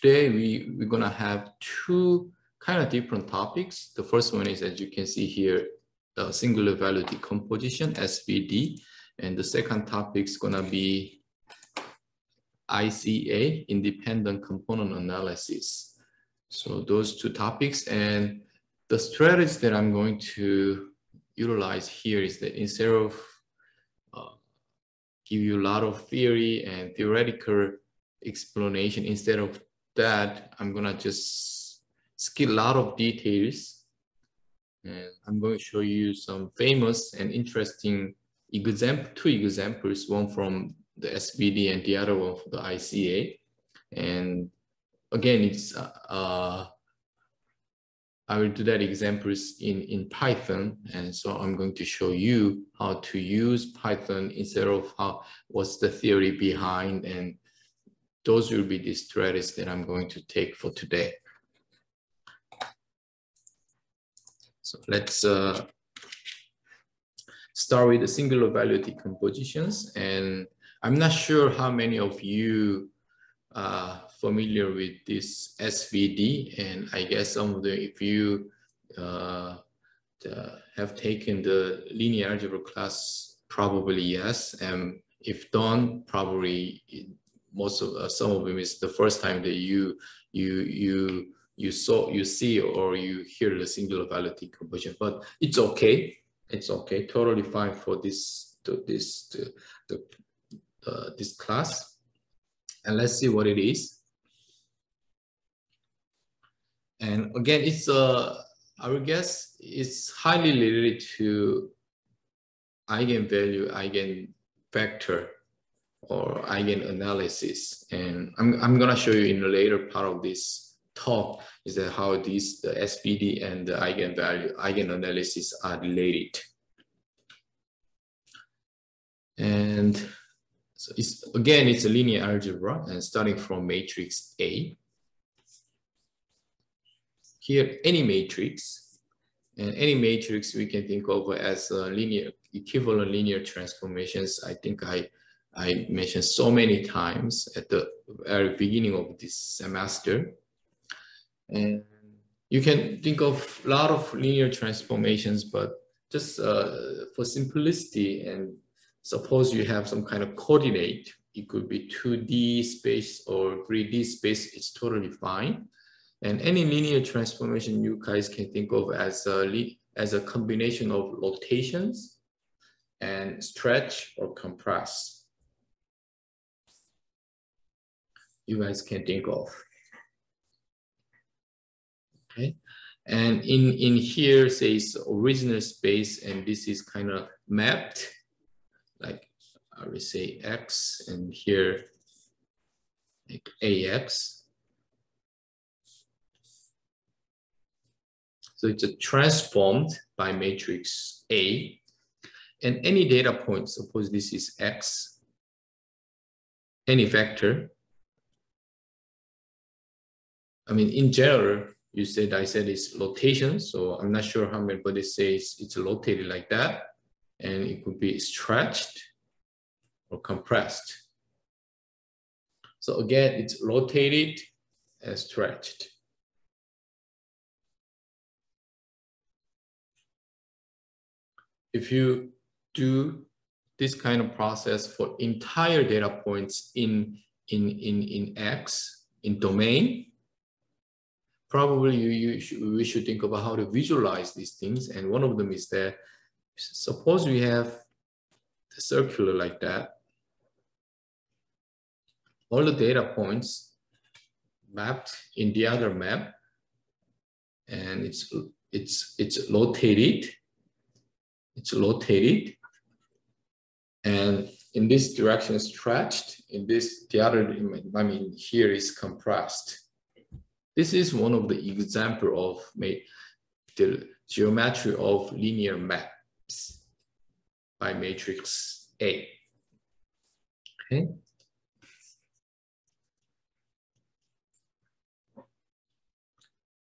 today we, we're gonna have two kind of different topics. The first one is, as you can see here, the singular value decomposition, SVD. And the second topic is gonna be ICA, independent component analysis. So those two topics and the strategy that I'm going to utilize here is that instead of uh, give you a lot of theory and theoretical explanation, instead of that, I'm gonna just skip a lot of details and I'm going to show you some famous and interesting example, two examples, one from the SVD and the other one for the ICA. And again, it's uh, uh, I will do that examples in, in Python. And so I'm going to show you how to use Python instead of how, what's the theory behind. And those will be the strategies that I'm going to take for today. So let's uh, start with the singular value decompositions. And I'm not sure how many of you are familiar with this SVD. And I guess some of the, if you uh, the, have taken the linear algebra class, probably yes. And if done, probably most of uh, some of them is the first time that you you you you saw, you see, or you hear the singular value decomposition, but it's okay. It's okay, totally fine for this, to this, to, to uh, this class. And let's see what it is. And again, it's a, uh, I would guess it's highly related to eigenvalue, eigenvector, or eigenanalysis. And I'm, I'm gonna show you in the later part of this talk is that how these the SVD and the eigenvalue eigenanalysis are related. And so it's again it's a linear algebra and starting from matrix A. Here any matrix and any matrix we can think of as a linear equivalent linear transformations. I think I I mentioned so many times at the very beginning of this semester. And you can think of a lot of linear transformations, but just uh, for simplicity and suppose you have some kind of coordinate, it could be 2D space or 3D space, it's totally fine. And any linear transformation you guys can think of as a, as a combination of rotations and stretch or compress. You guys can think of okay? And in, in here says original space, and this is kind of mapped, like I would say X, and here like AX. So it's a transformed by matrix A. And any data point, suppose this is X, any vector. I mean, in general, you said I said it's rotation, so I'm not sure how many, but it says it's rotated like that, and it could be stretched or compressed. So again, it's rotated and stretched. If you do this kind of process for entire data points in, in, in, in X, in domain, probably you, you should, we should think about how to visualize these things. And one of them is that suppose we have the circular like that, all the data points mapped in the other map, and it's it's it's rotated, it's rotated, and in this direction stretched, in this the other I mean here is compressed. This is one of the example of the geometry of linear maps by matrix A. Okay.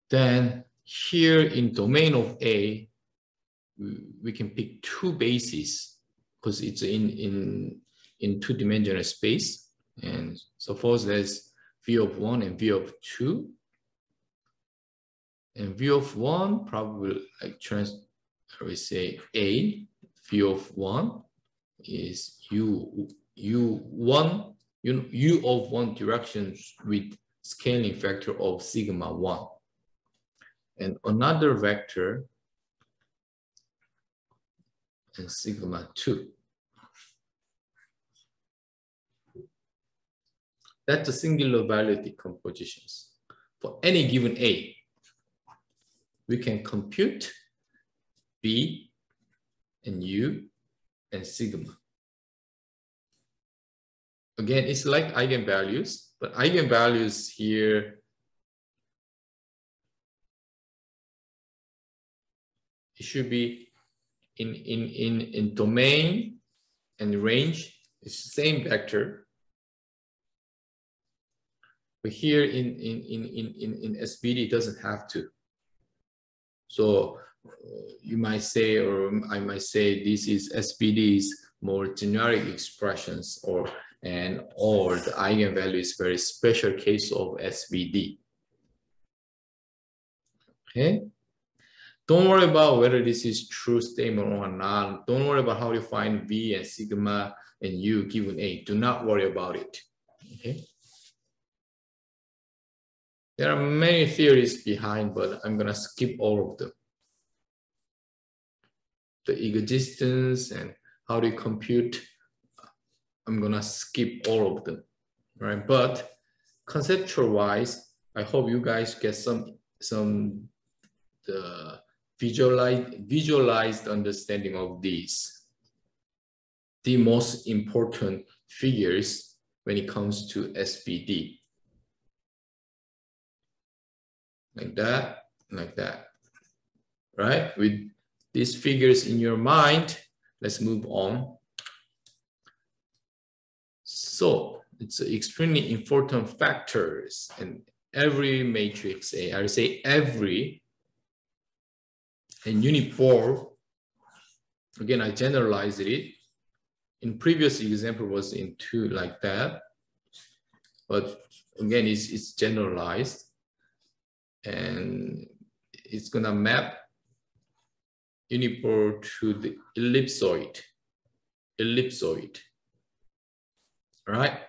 Then here in domain of A, we can pick two bases because it's in, in, in two-dimensional space. And suppose there's V of one and V of two. And V of one probably like trans, I we say A, V of one is U, U1, U, U of one direction with scaling factor of sigma one. And another vector and sigma 2. That's the singular value decompositions. For any given A, we can compute V and U and sigma. Again, it's like eigenvalues, but eigenvalues here it should be in, in, in, in domain and range, it's the same vector. But here in, in, in, in, in it doesn't have to. So uh, you might say, or I might say, this is SVD's more generic expressions or and or the eigenvalue is very special case of SVD. Okay. Don't worry about whether this is true statement or not. Don't worry about how you find V and sigma and U given A. Do not worry about it. Okay. There are many theories behind, but I'm gonna skip all of them. The existence and how do you compute, I'm gonna skip all of them, right? But conceptual wise, I hope you guys get some some the visualize, visualized understanding of these, the most important figures when it comes to SVD. Like that, like that, right? With these figures in your mind, let's move on. So it's extremely important factors in every matrix A, I would say every and unit four, again, I generalized it. In previous example was in two like that, but again, it's, it's generalized and it's gonna map unit ball to the ellipsoid, ellipsoid, right?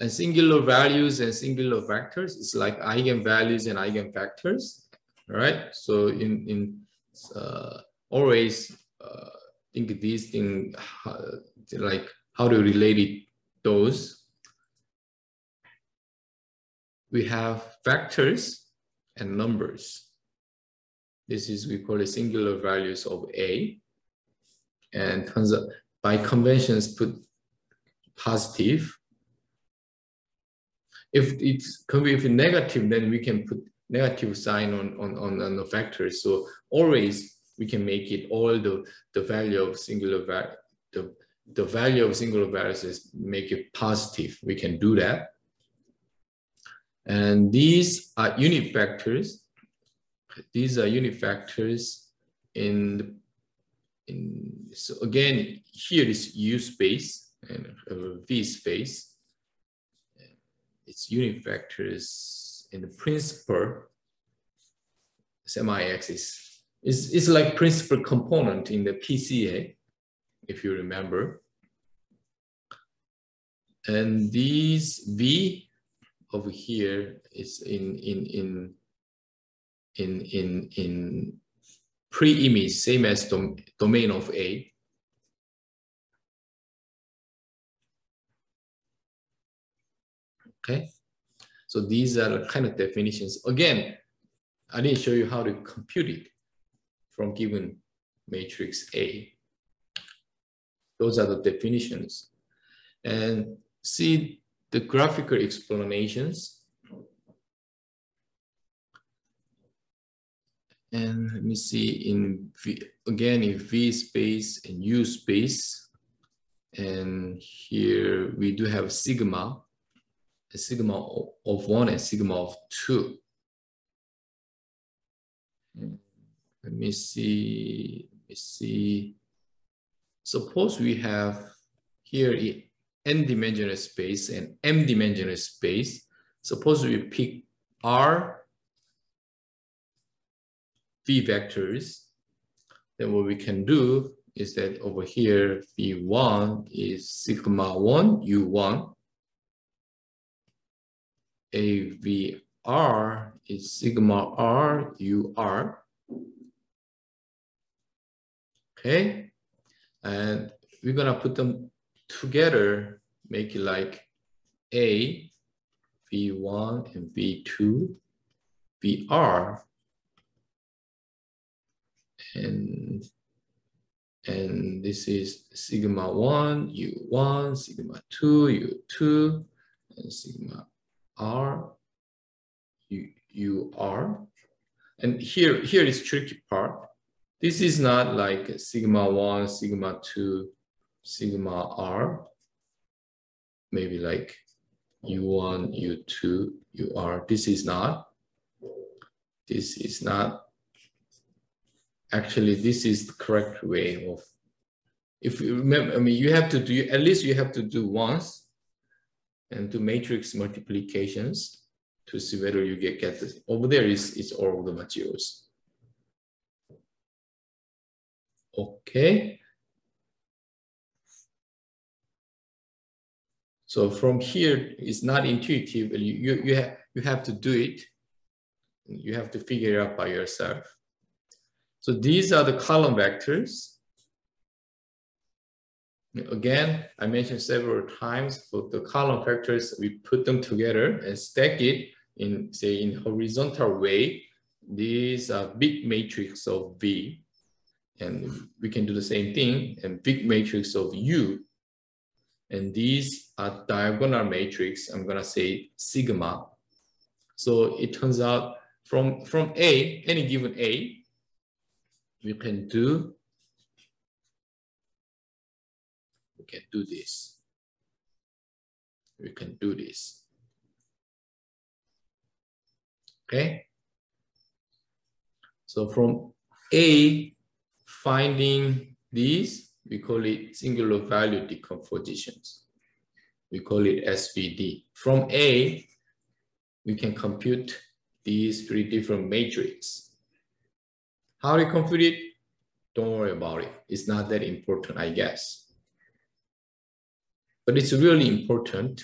And singular values and singular vectors, is like eigenvalues and eigenvectors right? So in in uh, always uh, think these things uh, like how to relate it those. We have vectors and numbers. This is we call it singular values of A. And by conventions put positive. If it's if negative, then we can put negative sign on, on, on, on the factors. So always we can make it all the, the value of singular the, the value of singular values is make it positive. We can do that. And these are unit vectors. These are unit vectors in, in so again, here is U space and uh, V space. It's unit vectors in the principal semi-axis. It's, it's like principal component in the PCA, if you remember. And these V over here is in in in in in in pre-image, same as dom domain of A. Okay. So these are the kind of definitions. Again, I didn't show you how to compute it from given matrix A. Those are the definitions. And see the graphical explanations. And let me see in V, again in V space and U space. And here we do have sigma a sigma of one and sigma of two. Let me see, let me see. Suppose we have here n-dimensional space and m-dimensional space. Suppose we pick R V vectors, then what we can do is that over here, V1 is sigma 1 U1, AVR is sigma R UR, okay? And we're gonna put them together, make it like A, V1 and V2, VR, and and this is sigma 1, u1, sigma 2, u2, and sigma r, u, ur. And here, here is tricky part. This is not like sigma 1, sigma 2, sigma r. Maybe like u1, u2, ur. This is not. This is not actually this is the correct way of if you remember i mean you have to do at least you have to do once and do matrix multiplications to see whether you get get this over there is is all the materials okay so from here it's not intuitive you you, you have you have to do it you have to figure it out by yourself so these are the column vectors. Again, I mentioned several times for the column vectors, we put them together and stack it in, say, in horizontal way. These are big matrix of V. And we can do the same thing and big matrix of U. And these are diagonal matrix, I'm gonna say sigma. So it turns out from, from A, any given A, you can do, we can do this. We can do this. Okay. So from A, finding these, we call it singular value decompositions. We call it SVD. From A, we can compute these three different matrices. How to compute it? Don't worry about it. It's not that important, I guess. But it's really important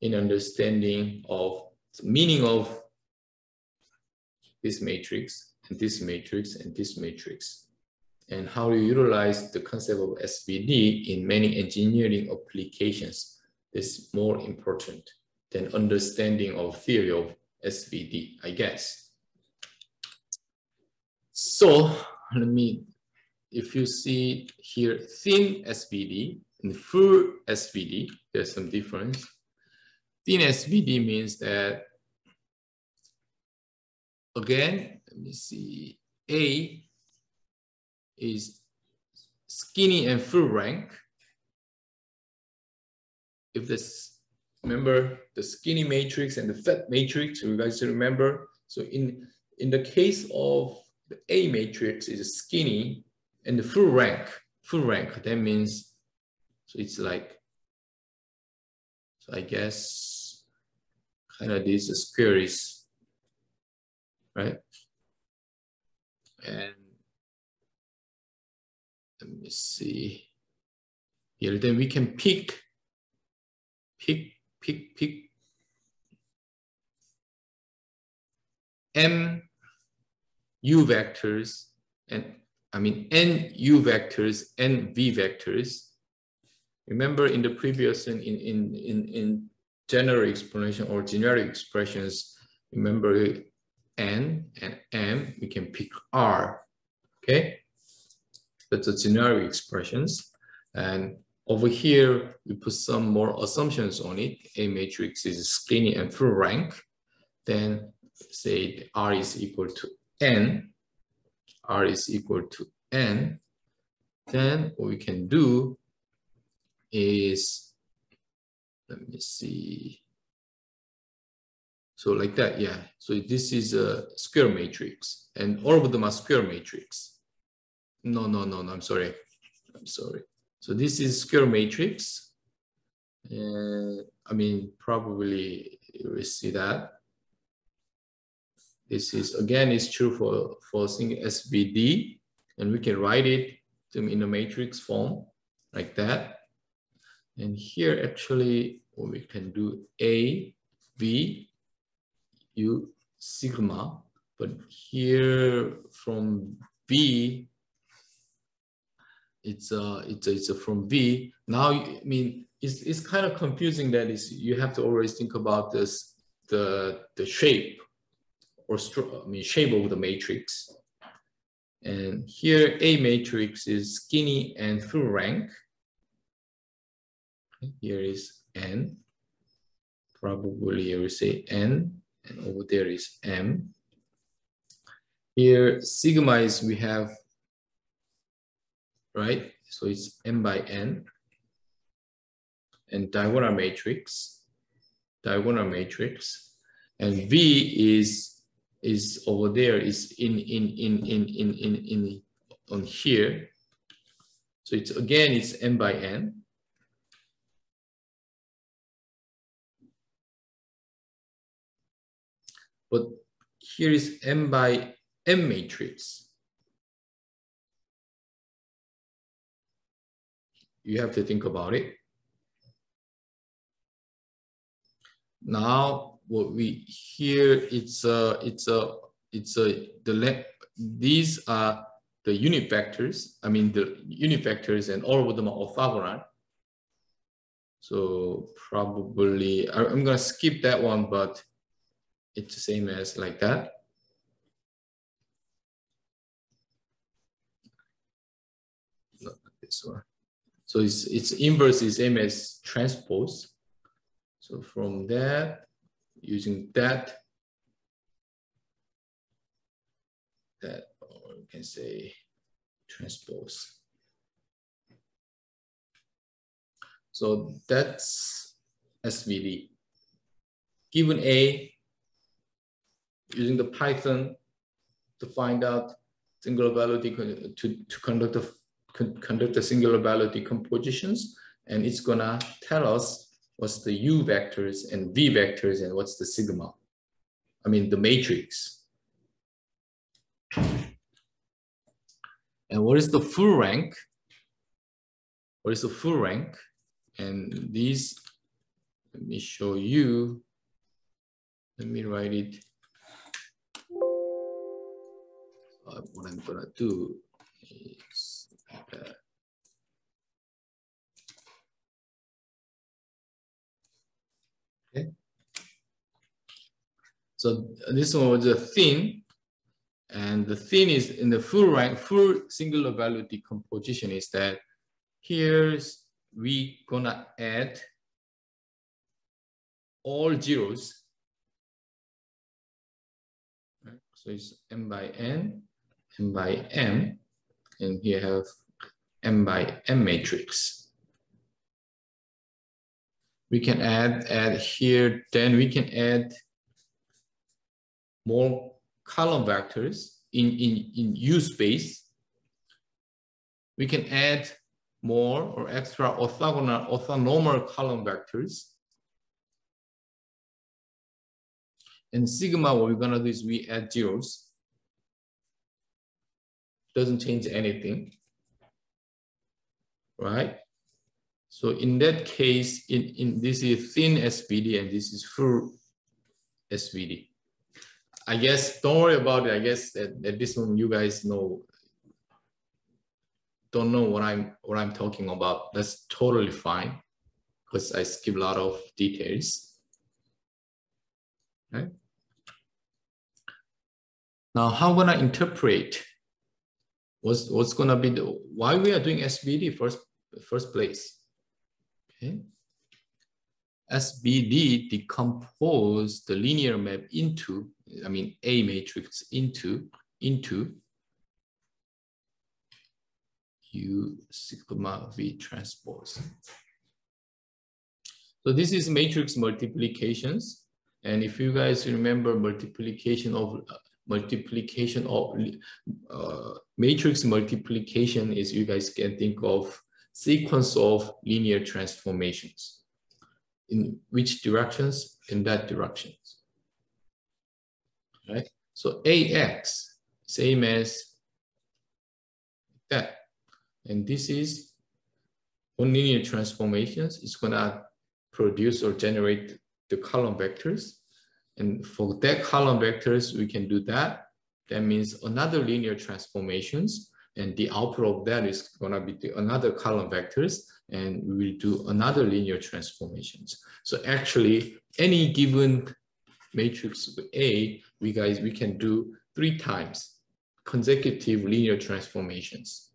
in understanding of the meaning of this matrix and this matrix and this matrix and how you utilize the concept of SVD in many engineering applications is more important than understanding of theory of SVD, I guess. So let me, if you see here, thin SVD and full SVD, there's some difference. Thin SVD means that, again, let me see, A is skinny and full rank. If this, remember the skinny matrix and the fat matrix, you guys remember? So in, in the case of the A matrix is skinny and the full rank, full rank, that means, so it's like, so I guess kind of this square is, right? And let me see here, then we can pick, pick, pick, pick M u vectors and I mean n u vectors n v vectors. Remember in the previous in in in in general explanation or generic expressions, remember n and m, we can pick r. Okay, the generic expressions. And over here, we put some more assumptions on it. A matrix is skinny and full rank. Then say R is equal to n, r is equal to n, then what we can do is, let me see. So like that, yeah. So this is a square matrix and all of them are square matrix. No, no, no, no, I'm sorry. I'm sorry. So this is square matrix. And I mean, probably you will see that. This is, again, it's true for, for single SVD, and we can write it in a matrix form like that. And here, actually, we can do A, V, U, sigma, but here from V, it's a, it's uh, it's a from V. Now, I mean, it's, it's kind of confusing that is you have to always think about this, the, the shape or I mean, shape of the matrix. And here A matrix is skinny and full rank. Here is N. Probably you will say N, and over there is M. Here sigma is we have, right? So it's M by N. And diagonal matrix, diagonal matrix. And V is is over there is in in in in in in in on here. So it's again it's n by n. But here is m by m matrix. You have to think about it. Now what we here it's a it's a it's a the these are the unit vectors. I mean the unit vectors and all of them are orthogonal. So probably I'm gonna skip that one, but it's the same as like that. This one. So it's it's inverse is MS transpose. So from that, using that, that, or you can say transpose. So that's SVD. Given A, using the Python to find out singular value to, to conduct a conduct singular value decompositions, and it's gonna tell us what's the u vectors and v vectors and what's the sigma. I mean, the matrix. And what is the full rank? What is the full rank? And these, let me show you. Let me write it. Uh, what I'm gonna do Okay. So this one was a thin, and the thin is in the full rank, full singular value decomposition is that here's we gonna add all zeros. So it's m by n, m by m, and here have m by m matrix we can add, add here, then we can add more column vectors in, in, in U space. We can add more or extra orthogonal, orthonormal column vectors. And sigma, what we're gonna do is we add zeros. Doesn't change anything, right? So in that case, in, in this is thin SVD and this is full SVD. I guess, don't worry about it. I guess at, at this moment, you guys know, don't know what I'm, what I'm talking about. That's totally fine because I skip a lot of details. Okay. Now, how i gonna interpret what's, what's gonna be the, why we are doing SVD first, first place? Okay. SVD decompose the linear map into, I mean, A matrix into, into U sigma V transpose. So this is matrix multiplications. And if you guys remember multiplication of multiplication or uh, matrix multiplication is you guys can think of sequence of linear transformations. In which directions? In that directions. Right? So AX, same as that. And this is on linear transformations, it's gonna produce or generate the column vectors. And for that column vectors, we can do that. That means another linear transformations and the output of that is gonna be the, another column vectors and we will do another linear transformations. So actually any given matrix A, we guys, we can do three times consecutive linear transformations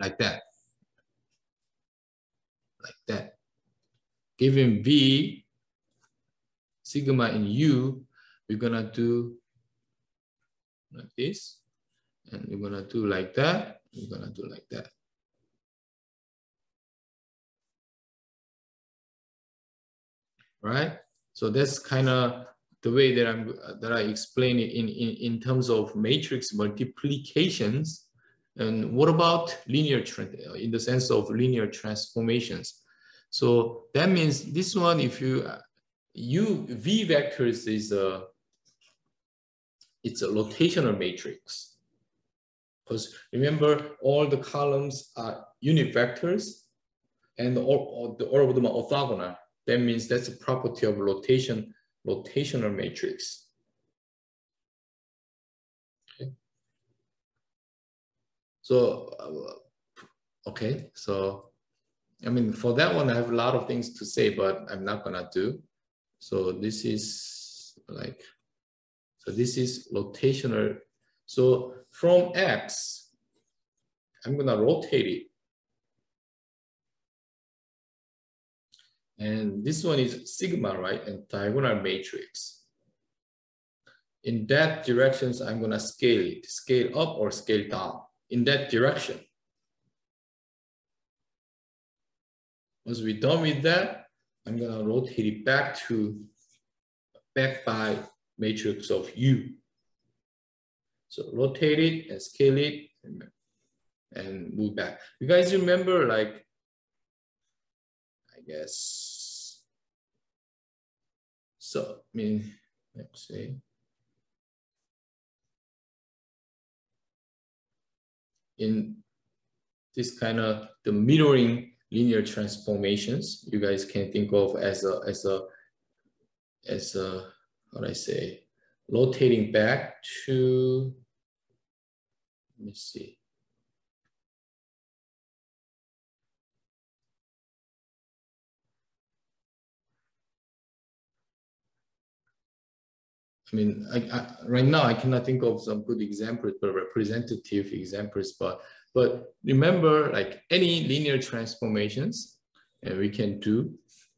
like that, like that. Given V, sigma in U, we're gonna do like this, and we're gonna do like that, we're gonna do like that. Right? So that's kind of the way that I'm that I explain it in, in, in terms of matrix multiplications. And what about linear trend in the sense of linear transformations? So that means this one, if you u v vectors is a it's a rotational matrix. Because remember, all the columns are unit vectors and all, all, the, all of them are orthogonal. That means that's a property of rotation, rotational matrix. Okay. So, uh, okay, so, I mean, for that one, I have a lot of things to say, but I'm not gonna do. So this is like, so this is rotational. So from X, I'm gonna rotate it. And this one is sigma, right? And diagonal matrix. In that directions, I'm gonna scale it, scale up or scale down in that direction. Once we're done with that, I'm gonna rotate it back to back by matrix of U. So rotate it and scale it and move back. You guys remember like, I guess, so I mean, let's see. In this kind of the mirroring linear transformations you guys can think of as a as a as a how do I say rotating back to let me see I mean, I, I, right now I cannot think of some good examples, but representative examples. But but remember, like any linear transformations, and we can do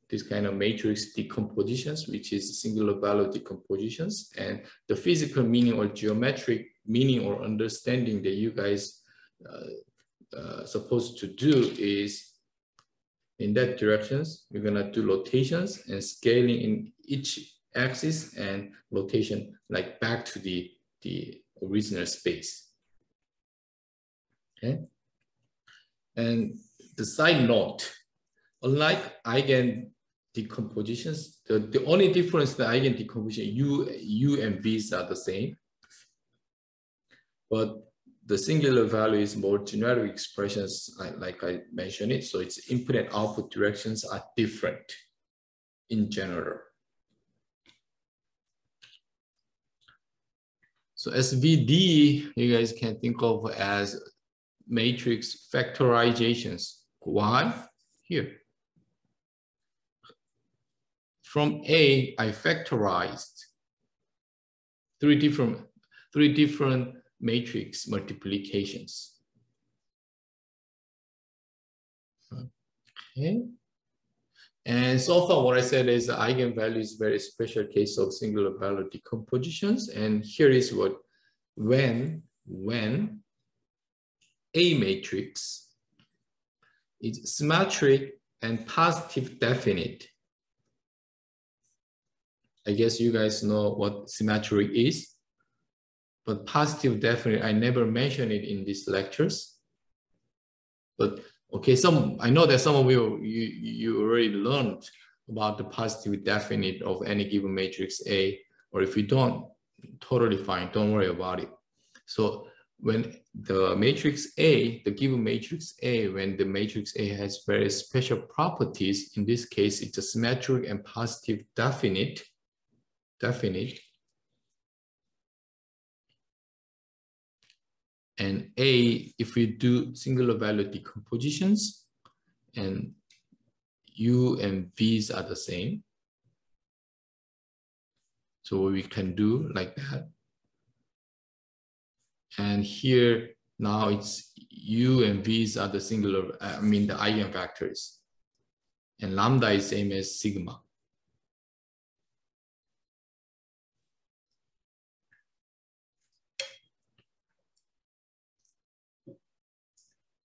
this kind of matrix decompositions, which is singular value decompositions, and the physical meaning or geometric meaning or understanding that you guys uh, uh, supposed to do is in that directions. We're gonna do rotations and scaling in each axis and rotation like back to the the original space. Okay. And the side note, unlike eigen decompositions, the, the only difference the eigen decomposition, U, U and V's are the same. But the singular value is more generic expressions like I mentioned it. So its input and output directions are different in general. So SVD, you guys can think of as matrix factorizations. Why? Here. From A, I factorized three different, three different matrix multiplications. Okay. And so far what I said is the eigenvalue is very special case of singular value decompositions. And here is what, when, when a matrix is symmetric and positive definite. I guess you guys know what symmetric is, but positive definite, I never mentioned it in these lectures. But okay, some I know that some of you you you already learned about the positive definite of any given matrix A, or if you don't, totally fine. Don't worry about it. So when the matrix A, the given matrix A, when the matrix A has very special properties, in this case, it's a symmetric and positive definite, definite. And A, if we do singular value decompositions, and U and V's are the same. So we can do like that. And here now it's U and V's are the singular, uh, I mean the eigenvectors. And lambda is same as sigma.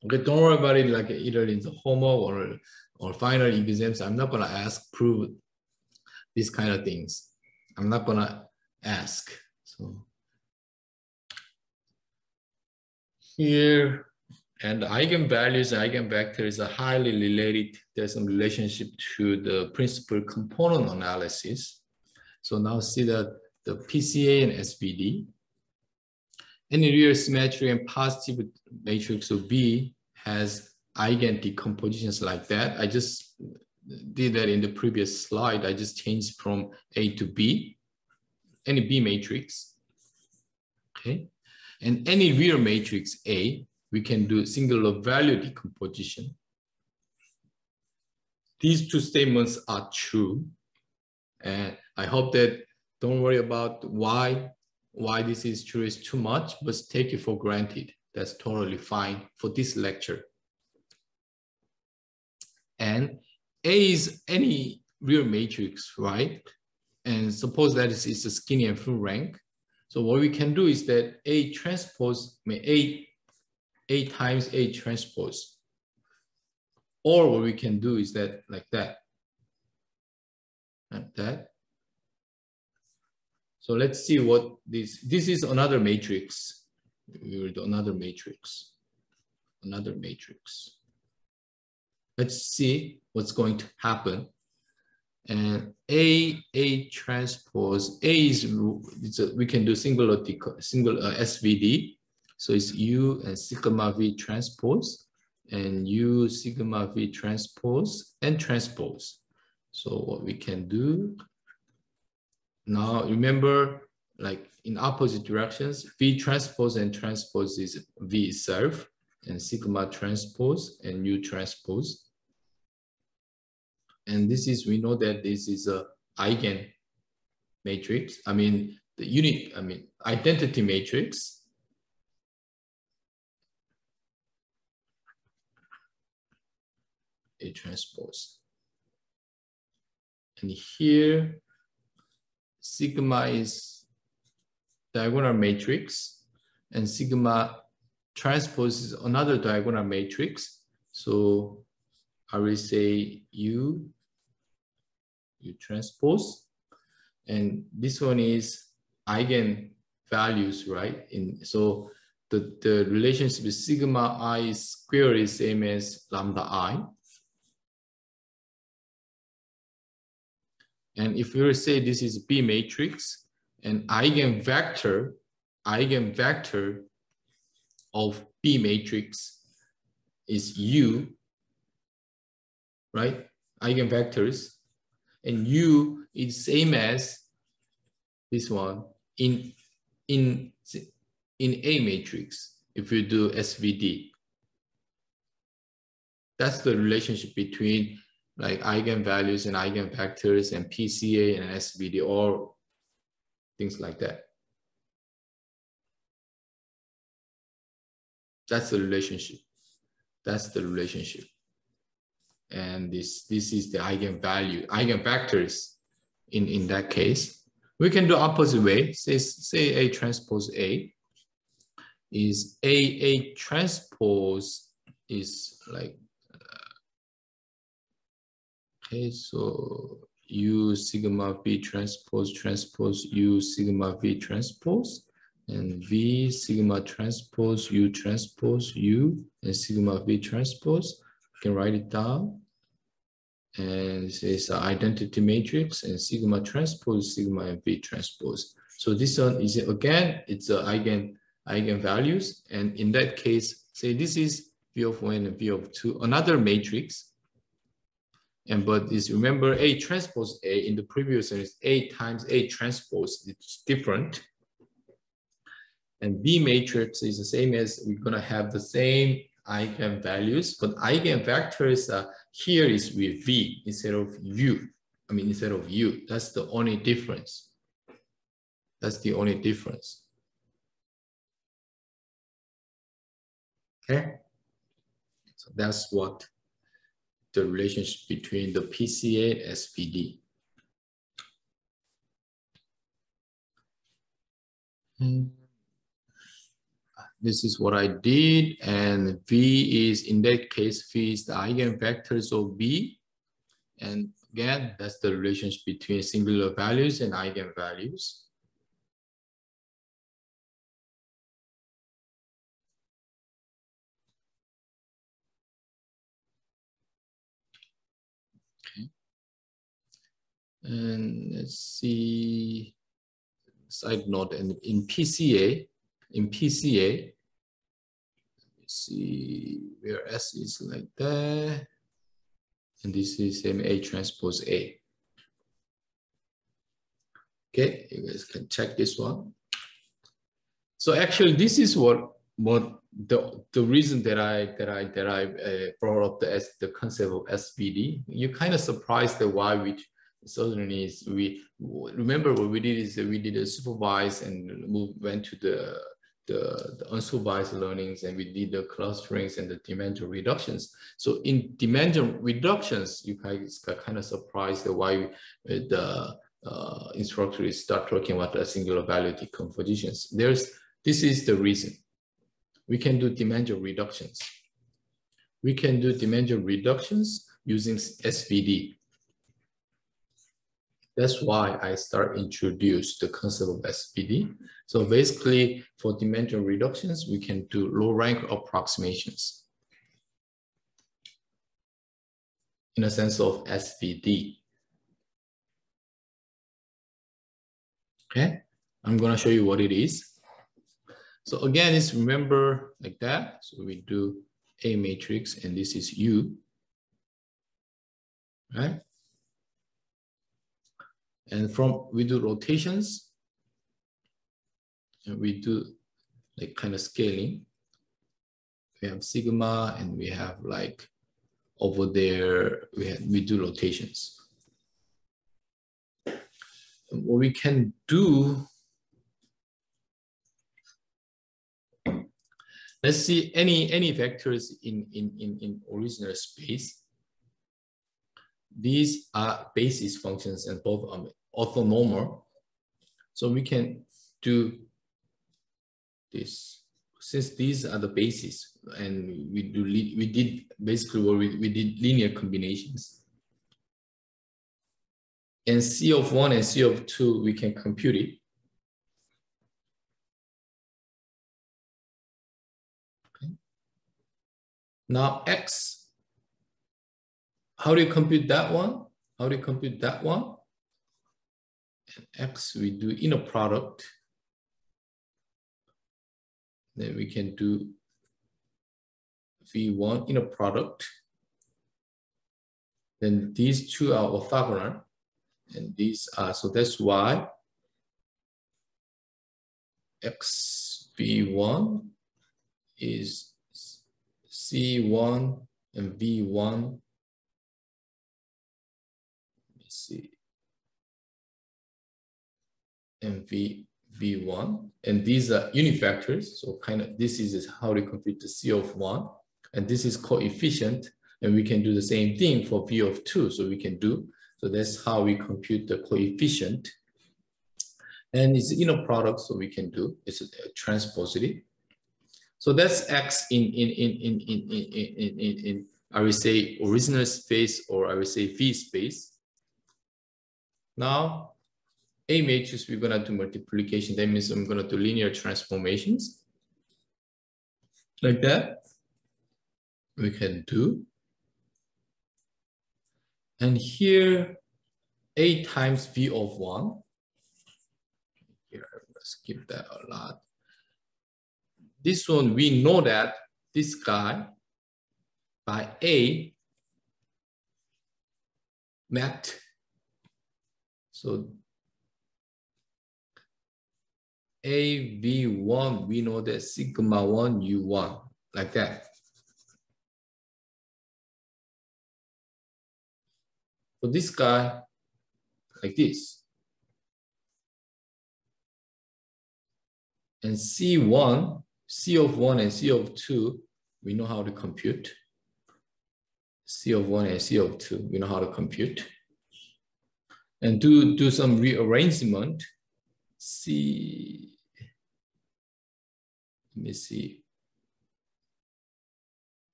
Okay, don't worry about it like either in the homework or, or final exams. I'm not gonna ask prove these kind of things. I'm not gonna ask. So here and eigenvalues eigenvectors are highly related. There's some relationship to the principal component analysis. So now see that the PCA and SVD. Any real symmetry and positive matrix of B has eigen decompositions like that. I just did that in the previous slide. I just changed from A to B, any B matrix, okay? And any real matrix A, we can do singular value decomposition. These two statements are true. And I hope that don't worry about why, why this is true is too much, but take it for granted. That's totally fine for this lecture. And A is any real matrix, right? And suppose that is a skinny and full rank. So what we can do is that A transpose, mean A, A times A transpose. Or what we can do is that like that, like that. So let's see what this, this is another matrix. We will do another matrix, another matrix. Let's see what's going to happen and A, A transpose, A is, a, we can do singular, single uh, SVD. So it's U and sigma V transpose and U sigma V transpose and transpose. So what we can do now, remember like in opposite directions, V transpose and transpose is V itself and sigma transpose and U transpose. And this is, we know that this is a eigen matrix. I mean, the unit, I mean, identity matrix. A transpose. And here, sigma is diagonal matrix and sigma transpose is another diagonal matrix. So I will say U U transpose. And this one is eigenvalues, right? In so the, the relationship sigma i squared is same as lambda i. And if we say this is B matrix, and eigenvector, eigenvector of B matrix is U, right? Eigenvectors and U is same as this one in, in, in A matrix if you do SVD. That's the relationship between like eigenvalues and eigenvectors and PCA and SVD or things like that. That's the relationship. That's the relationship and this this is the eigenvalue eigenvectors in in that case we can do opposite way say say a transpose a is a a transpose is like uh, okay so u sigma v transpose transpose u sigma v transpose and V sigma transpose U transpose U and sigma V transpose. You can write it down. And it's an uh, identity matrix and sigma transpose, sigma and V transpose. So this one is again, it's a eigen, eigenvalues. And in that case, say this is V of one and V of two, another matrix. And but is remember A transpose A in the previous is A times A transpose, it's different. And B matrix is the same as we're gonna have the same eigenvalues, but eigenvectors uh, here is with V instead of U. I mean, instead of U, that's the only difference. That's the only difference. Okay, so that's what the relationship between the PCA and SVD. Hmm. This is what I did, and V is, in that case, V is the eigenvectors of B. And again, that's the relationship between singular values and eigenvalues. Okay. And let's see, side note, and in PCA, in PCA, Let me see where S is like that, and this is same A transpose A. Okay, you guys can check this one. So actually, this is what what the the reason that I that I that I uh, brought up the S, the concept of SVD. You're kind of surprised that why we suddenly is we remember what we did is that we did a supervised and move went to the the, the unsupervised learnings and we did the clusterings and the dimension reductions. So in dimension reductions, you guys got kind of surprised why the uh, instructors start talking about the singular value decompositions. There's, this is the reason. We can do dimension reductions. We can do dimension reductions using SVD. That's why I start introduce the concept of SVD. So basically for dimension reductions, we can do low rank approximations in a sense of SVD. Okay, I'm gonna show you what it is. So again, it's remember like that. So we do A matrix and this is U, right? And from, we do rotations, and we do like kind of scaling. We have sigma and we have like over there, we, have, we do rotations. What we can do, let's see any, any vectors in, in, in, in original space these are basis functions and both are orthonormal. So we can do this. Since these are the basis and we do we did basically what we, we did linear combinations. And C of one and C of two, we can compute it. Okay. Now X how do you compute that one? How do you compute that one? And X, we do inner product. Then we can do V1 inner product. Then these two are orthogonal. And these are, so that's why X V1 is C1 and V1 see, and V, V1. And these are unit vectors. So kind of this is how we compute the C of one. And this is coefficient. And we can do the same thing for V of two. So we can do, so that's how we compute the coefficient. And it's inner product, so we can do, it's a transpositive. So that's X in, in, in, in, in, in, in, in, in, I would say original space or I would say V space. Now, A matrix, we're gonna do multiplication. That means I'm gonna do linear transformations. Like that, we can do. And here, A times V of one. Here, let's give that a lot. This one, we know that this guy by A met. So AV1, we know that sigma 1 U1, like that. For this guy, like this. And C1, C of 1 and C of 2, we know how to compute. C of 1 and C of 2, we know how to compute. And do, do some rearrangement. C, let me see.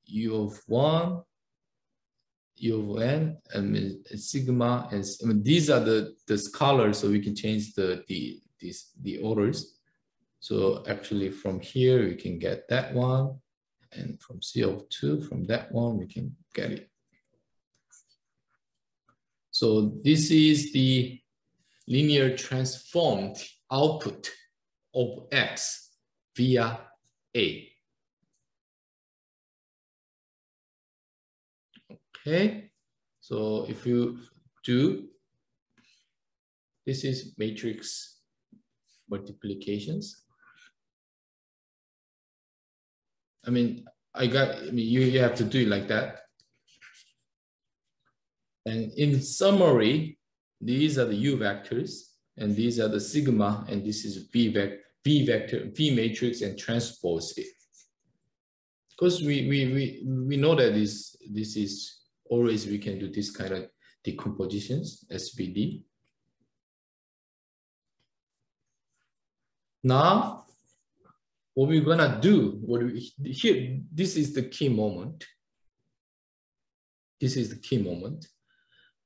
U of 1, U of n, and sigma, and I mean, these are the, the scalars, so we can change the, the, these, the orders. So actually from here, we can get that one. And from CO2, from that one, we can get it. So this is the linear transformed output of X via A. Okay, so if you do, this is matrix multiplications. I mean, I got, I mean, you, you have to do it like that. And in summary, these are the U vectors, and these are the sigma, and this is V, vec v vector, V matrix and transpose it. Because we, we, we, we know that this, this is always we can do this kind of decompositions, SVD. Now, what we're gonna do, what we, here, this is the key moment. This is the key moment.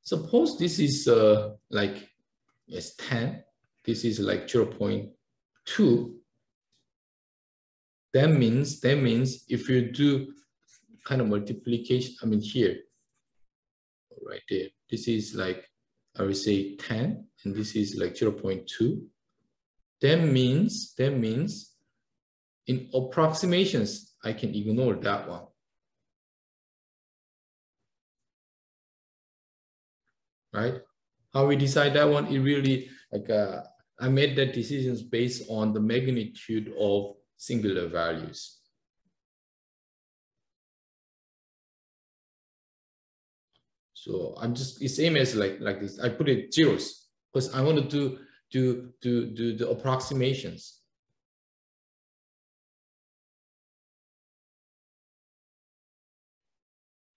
Suppose this is uh, like yes, 10, this is like 0 0.2. That means, that means if you do kind of multiplication, I mean here, right there, this is like, I would say 10, and this is like 0 0.2. That means, that means in approximations, I can ignore that one. Right? How we decide that one, it really, like, uh, I made that decisions based on the magnitude of singular values. So I'm just, it's same as like, like this. I put it zeros because I want to do, do, do, do the approximations.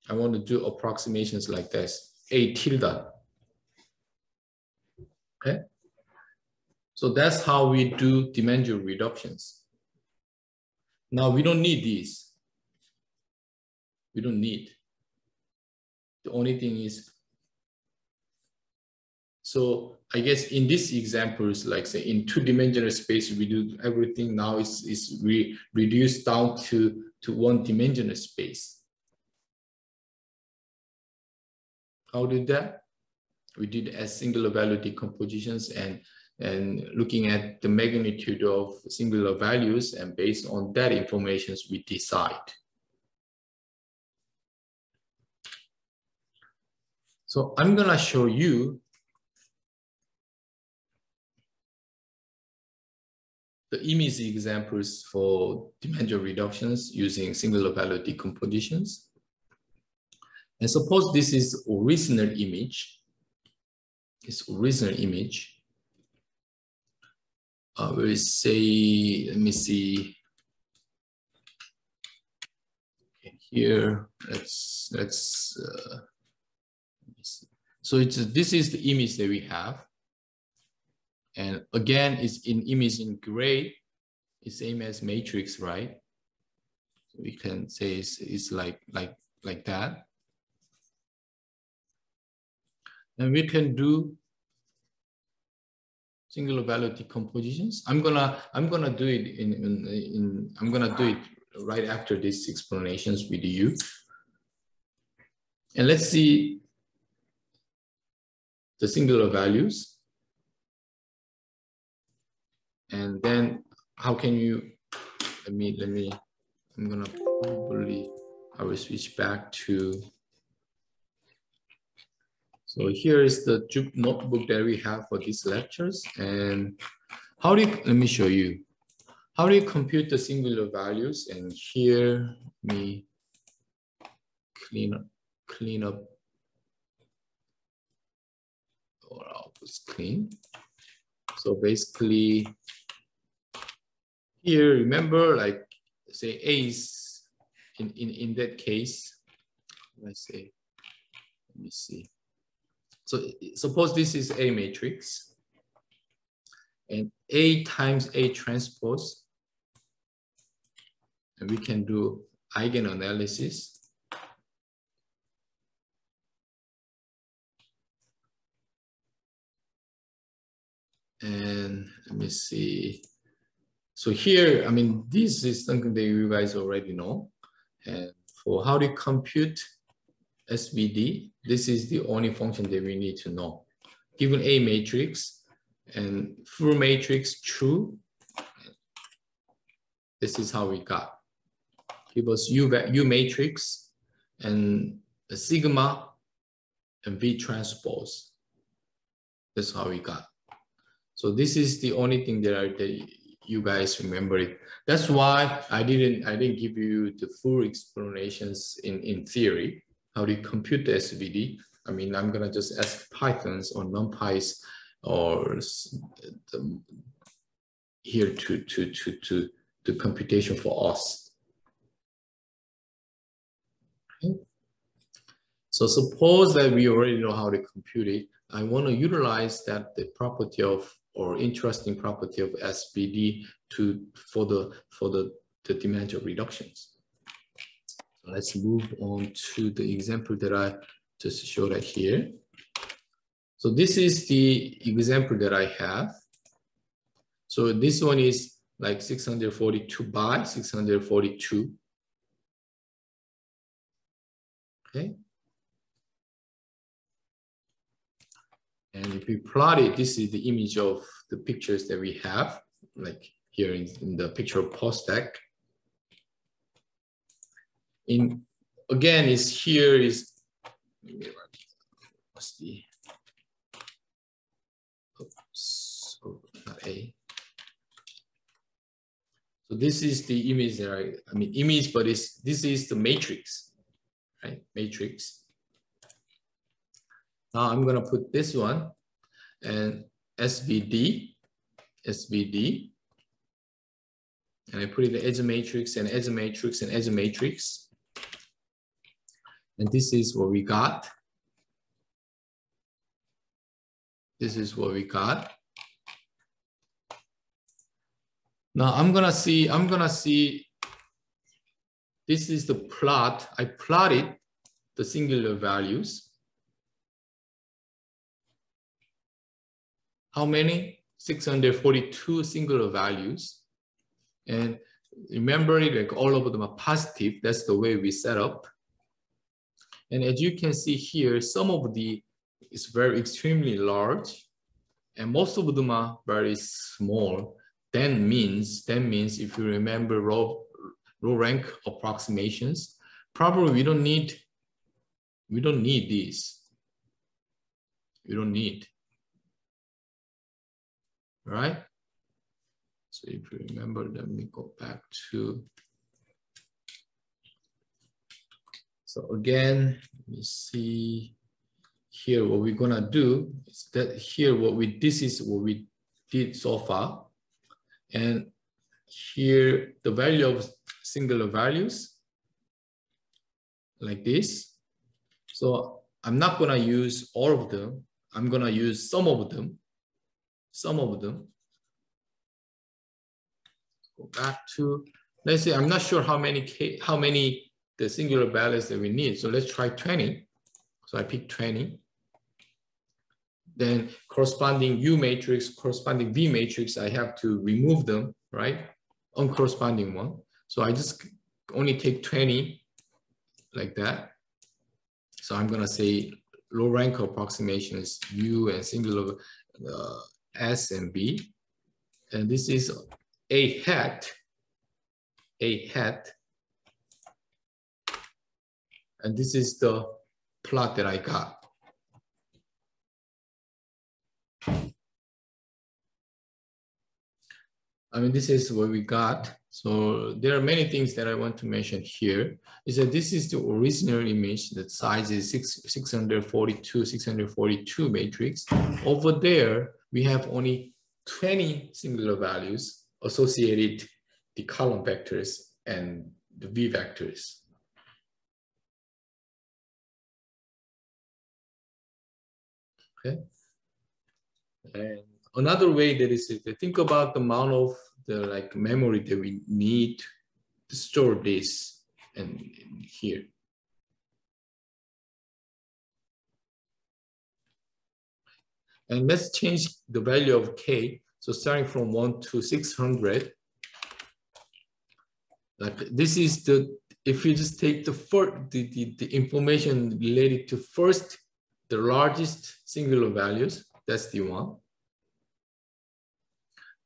I want to do approximations like this, A tilde. Okay. So that's how we do dimension reductions. Now we don't need these. We don't need. The only thing is, so I guess in this examples, like say in two-dimensional space, we do everything now is, is reduced down to, to one-dimensional space. How did that? We did as singular value decompositions and, and looking at the magnitude of singular values and based on that information, we decide. So I'm gonna show you the image examples for dimension reductions using singular value decompositions. And suppose this is original image, this original image. Will say, let me see. Here, let's, let's, uh, so it's, this is the image that we have. And again, it's in image in gray, it's same as matrix, right? So we can say it's, it's like, like, like that. And we can do singular value decompositions. I'm gonna I'm gonna do it in, in, in I'm gonna do it right after these explanations with you. And let's see the singular values. And then how can you, let me, let me, I'm gonna probably, I will switch back to, so here is the notebook that we have for these lectures. And how do you, let me show you. How do you compute the singular values? And here, me clean up, clean up, or I'll just clean. So basically, here, remember, like say A's in, in, in that case, let's say, let me see. So suppose this is A matrix and A times A transpose, and we can do eigenanalysis. And let me see. So here, I mean, this is something that you guys already know. And for how to compute SVD, this is the only function that we need to know. Given A matrix and full matrix true, this is how we got. Give us U, U matrix and a sigma and V transpose. That's how we got. So this is the only thing that, I, that you guys remember it. That's why I didn't I didn't give you the full explanations in, in theory, how do you compute the SVD. I mean, I'm gonna just ask Pythons or NumPys or the, here to, to, to, to the computation for us. Okay. So suppose that we already know how to compute it. I want to utilize that the property of or interesting property of SVD to for the for the, the dimension reductions. Let's move on to the example that I just showed right here. So this is the example that I have. So this one is like 642 by 642. Okay. And if we plot it, this is the image of the pictures that we have, like here in, in the picture of POSTECH. In again, is here is what's the oops, oh, not A. So this is the image that I, I mean image, but it's this is the matrix, right? Matrix. Now I'm gonna put this one and SVD, SVD, and I put it the edge matrix and edge matrix and edge matrix. And this is what we got. This is what we got. Now I'm gonna see, I'm gonna see, this is the plot. I plotted the singular values how many? 642 singular values. And remember it, like all of them are positive. That's the way we set up. And as you can see here, some of the is very extremely large and most of them are very small. Then means, then means if you remember row, row rank approximations, probably we don't need, we don't need these. We don't need right? So if you remember, let me go back to, so again, let me see here what we're gonna do is that here what we, this is what we did so far. And here the value of singular values like this. So I'm not gonna use all of them. I'm gonna use some of them some of them. Go back to, let's say, I'm not sure how many, how many the singular values that we need. So let's try 20. So I pick 20. then corresponding U matrix, corresponding V matrix, I have to remove them, right? Uncorresponding one. So I just only take 20 like that. So I'm gonna say low rank approximation is U and singular uh, S and B. And this is a hat, a hat. And this is the plot that I got. I mean, this is what we got. So there are many things that I want to mention here. Is that this is the original image. That size is six, 642, 642 matrix. Over there, we have only 20 singular values associated the column vectors and the V vectors. Okay. And another way that is to think about the amount of the like memory that we need to store this and here. And let's change the value of k. So starting from one to 600, like this is the, if you just take the first, the, the, the information related to first, the largest singular values, that's the one.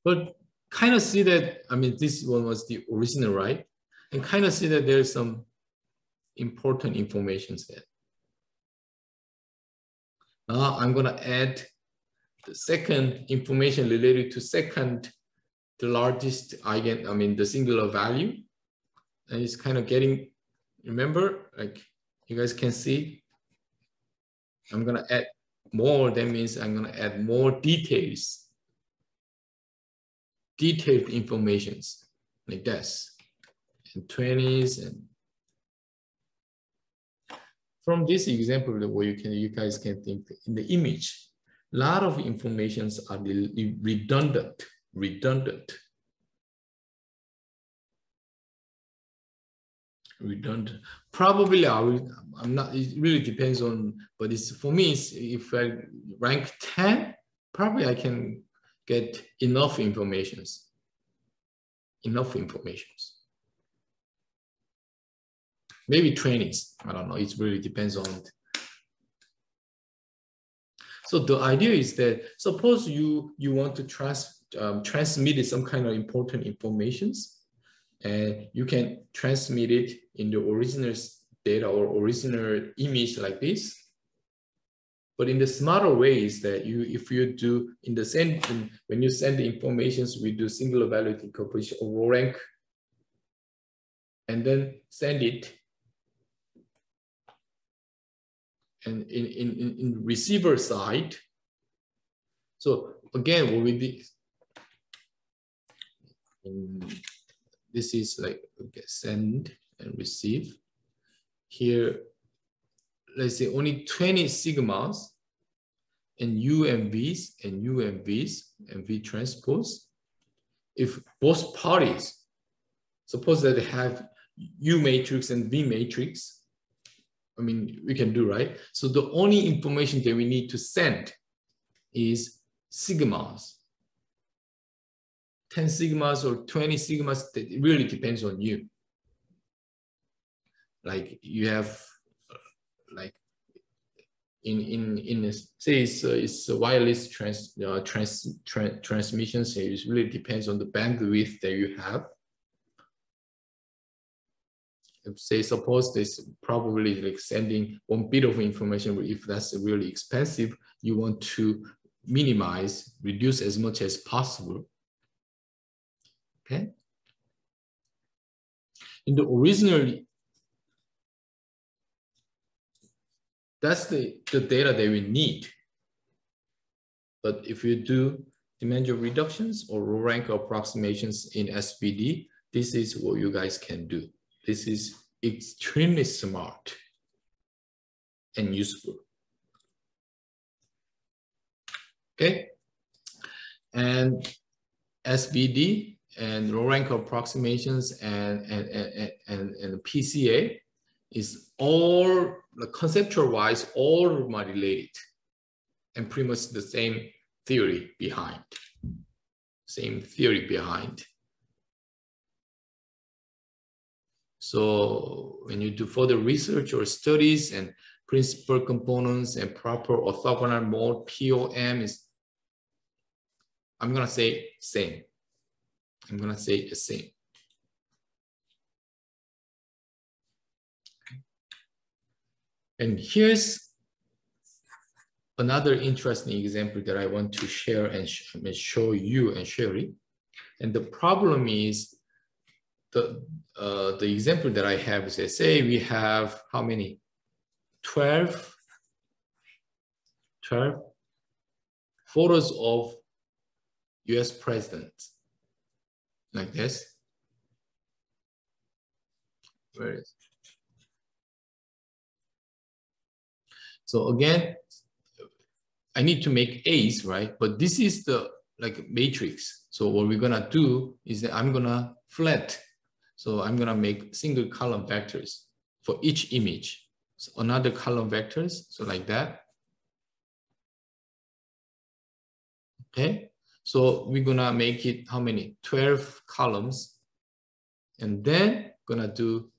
But kind of see that, I mean, this one was the original, right? And kind of see that there's some important information there. Now I'm gonna add the second information related to second, the largest eigen, I mean, the singular value. And it's kind of getting, remember, like you guys can see, I'm gonna add more, that means I'm gonna add more details. Detailed informations like this and 20s and from this example the way you can you guys can think in the image. A lot of informations are redundant redundant. Redundant probably i will i'm not it really depends on but it's for me it's, if i rank 10 probably i can get enough informations, enough informations. Maybe trainings, I don't know, it really depends on it. So the idea is that suppose you, you want to trans, um, transmit some kind of important informations and you can transmit it in the original data or original image like this but in the smarter ways that you, if you do in the same, when you send the informations, we do singular value decomposition row rank, and then send it. And in, in, in, receiver side, so again, what we did, this is like okay, send and receive. Here, let's say only 20 sigmas and UMVs and UMVs and V transpose, if both parties, suppose that they have U matrix and V matrix, I mean, we can do, right? So the only information that we need to send is sigmas. 10 sigmas or 20 sigmas, it really depends on you. Like you have like in in in this, say it's uh, it's a wireless trans uh, trans tra transmission. So it really depends on the bandwidth that you have. If say suppose this probably like sending one bit of information, if that's really expensive, you want to minimize, reduce as much as possible. Okay. In the original That's the, the data that we need. But if you do dimension reductions or row rank approximations in SVD, this is what you guys can do. This is extremely smart and useful. Okay. And SVD and row rank approximations and, and, and, and, and PCA is all conceptual wise all related and pretty much the same theory behind. Same theory behind. So when you do further research or studies and principal components and proper orthogonal mode, POM is, I'm gonna say same. I'm gonna say the same. And here's another interesting example that I want to share and sh show you and Sherry. And the problem is the, uh, the example that I have is, say we have how many? 12, 12 photos of US president like this. Where is So again, I need to make A's, right? But this is the like matrix. So what we're gonna do is that I'm gonna flat. So I'm gonna make single column vectors for each image. So another column vectors, so like that. Okay, so we're gonna make it how many? 12 columns. And then gonna do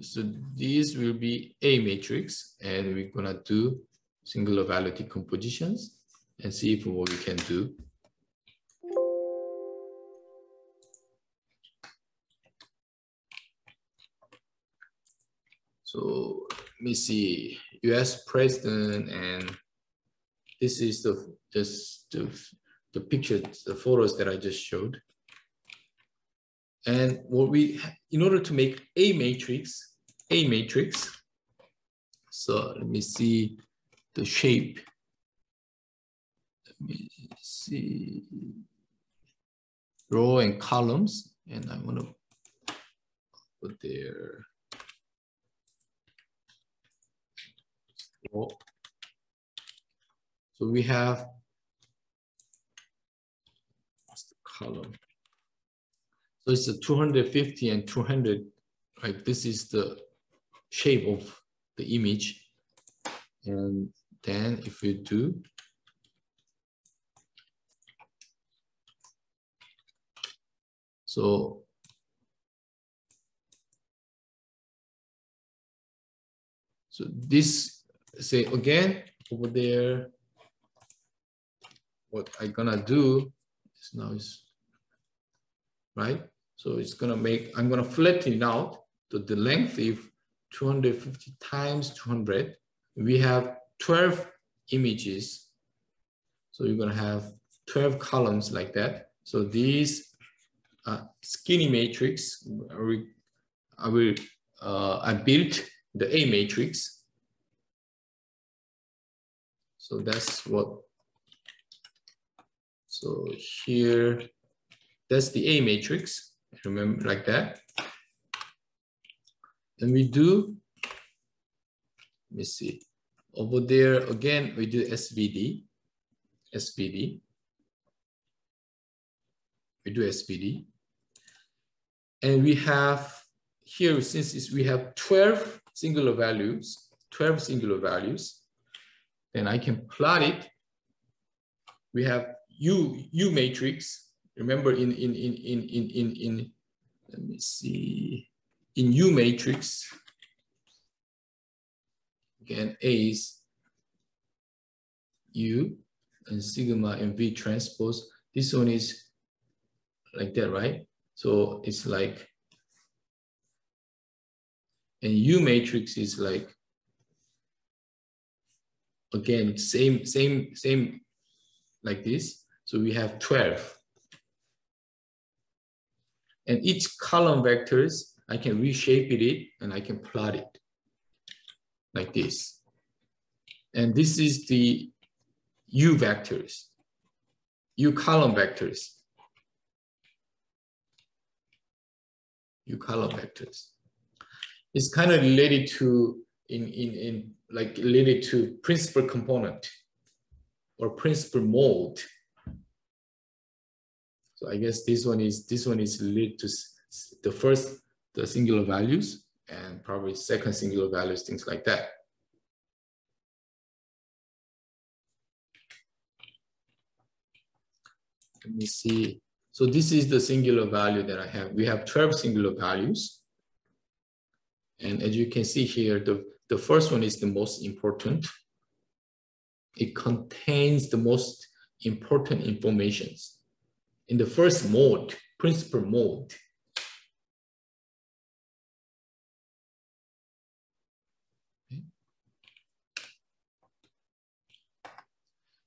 so these will be A matrix and we're gonna do singular value decompositions and see if what we can do. So let me see, US president and this is the just the, the picture, the photos that I just showed. And what we, in order to make a matrix, a matrix, so let me see the shape. Let me see row and columns, and I'm gonna put there. So we have what's the column? So it's a 250 and 200, right? This is the shape of the image. And then if we do, so so this say again over there what I'm gonna do is now is right? So it's gonna make, I'm gonna flatten it out to the length if 250 times 200. We have 12 images. So you're gonna have 12 columns like that. So these uh, skinny matrix, I will, uh, I built the A matrix. So that's what, so here, that's the A matrix, remember like that. And we do, let me see, over there again, we do SVD, SVD. We do SVD. And we have here, since we have 12 singular values, 12 singular values, then I can plot it. We have U, U matrix Remember in, in, in, in, in, in, in let me see, in U matrix, again, A is U and sigma and V transpose. This one is like that, right? So it's like, and U matrix is like, again, same, same, same like this. So we have 12. And each column vectors, I can reshape it and I can plot it like this. And this is the U vectors, U column vectors. U column vectors. It's kind of related to in, in, in like related to principal component or principal mode so I guess this one is this one is lead to the first the singular values and probably second singular values, things like that. Let me see. So this is the singular value that I have. We have 12 singular values. And as you can see here, the, the first one is the most important. It contains the most important informations. In the first mode, principal mode,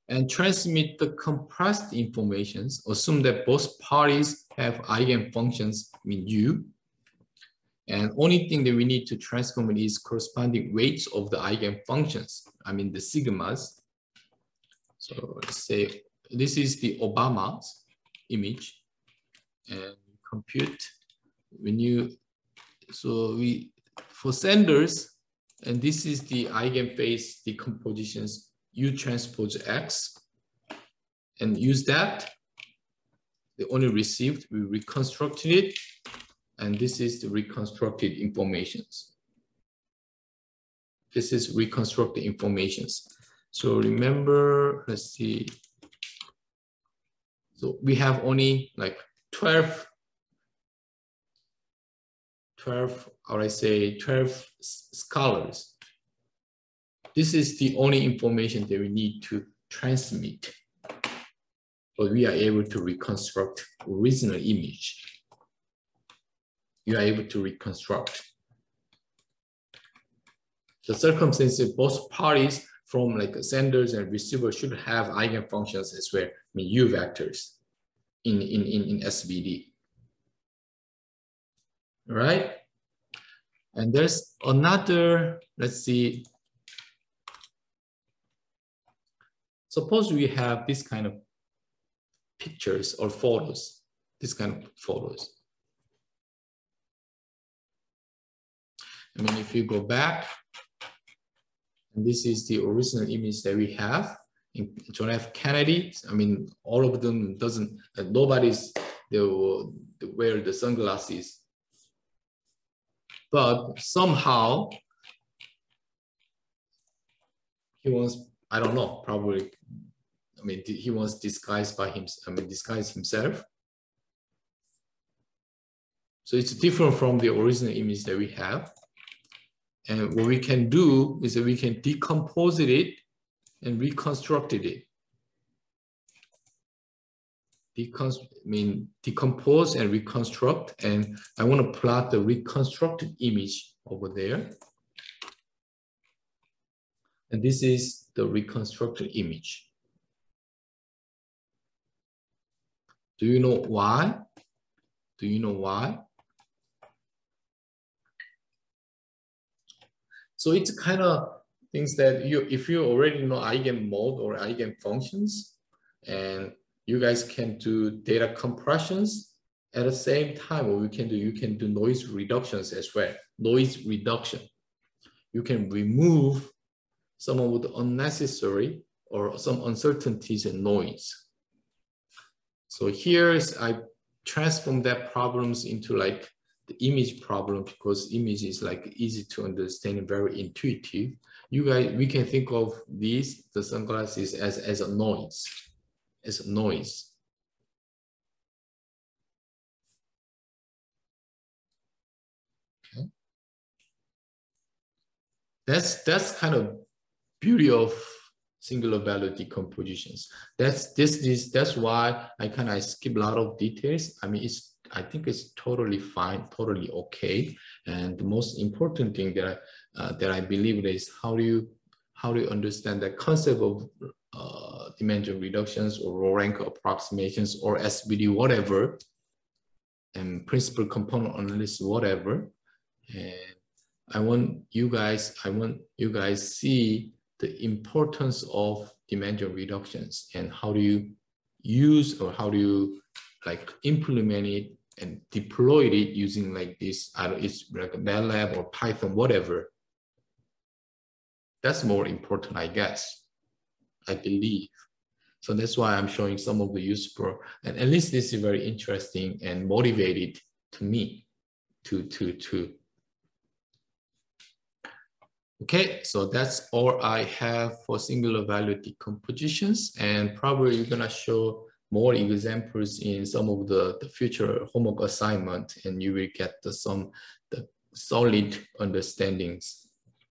and transmit the compressed informations, assume that both parties have eigenfunctions, mean U, and only thing that we need to transform is corresponding weights of the eigenfunctions, I mean the sigmas. So let's say this is the Obama's image and compute when you, so we, for senders and this is the eigenface decompositions U transpose X and use that. The only received, we reconstructed it. And this is the reconstructed informations. This is reconstructed informations. So remember, let's see. So we have only like 12, 12, or I say 12 scalars this is the only information that we need to transmit. But we are able to reconstruct original image. You are able to reconstruct. The circumstances both parties from like senders and receivers should have eigenfunctions as well, I mean U vectors in, in, in, in SVD. Right? And there's another, let's see, Suppose we have this kind of pictures or photos, this kind of photos. I mean, if you go back, and this is the original image that we have in John F. Kennedy. I mean, all of them doesn't, nobody's they will wear the sunglasses. But somehow, he was, I don't know, probably I mean, he was disguised by him, I mean, disguised himself. So it's different from the original image that we have. And what we can do is that we can decompose it and reconstruct it. I mean, decompose and reconstruct. And I want to plot the reconstructed image over there. And this is the reconstructed image. Do you know why? Do you know why? So it's kind of things that you, if you already know eigenmode or eigenfunctions, and you guys can do data compressions at the same time, what we can do, you can do noise reductions as well. Noise reduction. You can remove some of the unnecessary or some uncertainties and noise. So here is I transform that problems into like the image problem because image is like easy to understand and very intuitive. You guys, we can think of these, the sunglasses as, as a noise, as a noise. Okay. That's, that's kind of beauty of singular value decompositions. That's this is that's why I kind of skip a lot of details. I mean, it's I think it's totally fine, totally okay. And the most important thing that I, uh, that I believe is how do you how do you understand the concept of uh, dimension reductions or row rank approximations or SVD whatever, and principal component analysis whatever. And I want you guys, I want you guys see the importance of dimension reductions and how do you use or how do you like implement it and deployed it using like this, I don't, it's like MATLAB or Python, whatever. That's more important, I guess, I believe. So that's why I'm showing some of the useful, and at least this is very interesting and motivated to me to, to, to Okay, so that's all I have for singular value decompositions and probably you're gonna show more examples in some of the, the future homework assignment and you will get the, some the solid understandings.